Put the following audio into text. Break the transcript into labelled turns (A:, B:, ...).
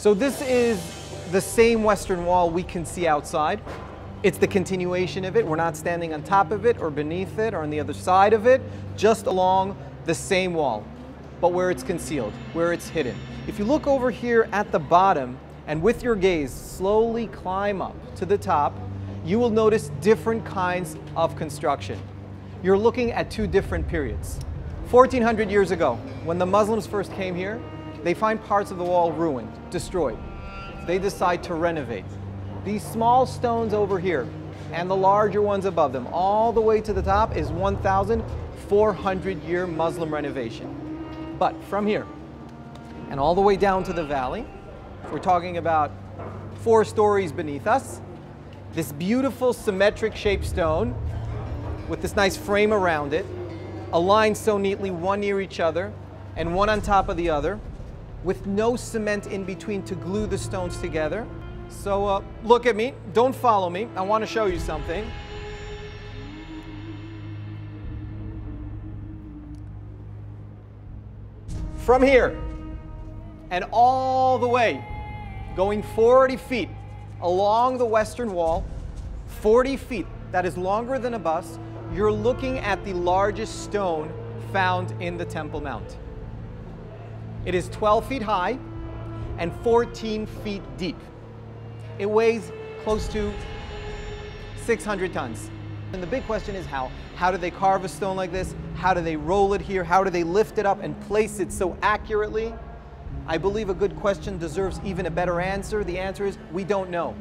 A: So this is the same western wall we can see outside. It's the continuation of it. We're not standing on top of it or beneath it or on the other side of it, just along the same wall, but where it's concealed, where it's hidden. If you look over here at the bottom and with your gaze slowly climb up to the top, you will notice different kinds of construction. You're looking at two different periods. 1400 years ago, when the Muslims first came here, they find parts of the wall ruined, destroyed. They decide to renovate. These small stones over here and the larger ones above them, all the way to the top is 1,400 year Muslim renovation. But from here and all the way down to the valley, we're talking about four stories beneath us, this beautiful symmetric shaped stone with this nice frame around it, aligned so neatly one near each other and one on top of the other, with no cement in between to glue the stones together. So uh, look at me, don't follow me. I want to show you something. From here and all the way, going 40 feet along the western wall, 40 feet, that is longer than a bus, you're looking at the largest stone found in the Temple Mount. It is 12 feet high and 14 feet deep. It weighs close to 600 tons. And the big question is how? How do they carve a stone like this? How do they roll it here? How do they lift it up and place it so accurately? I believe a good question deserves even a better answer. The answer is we don't know.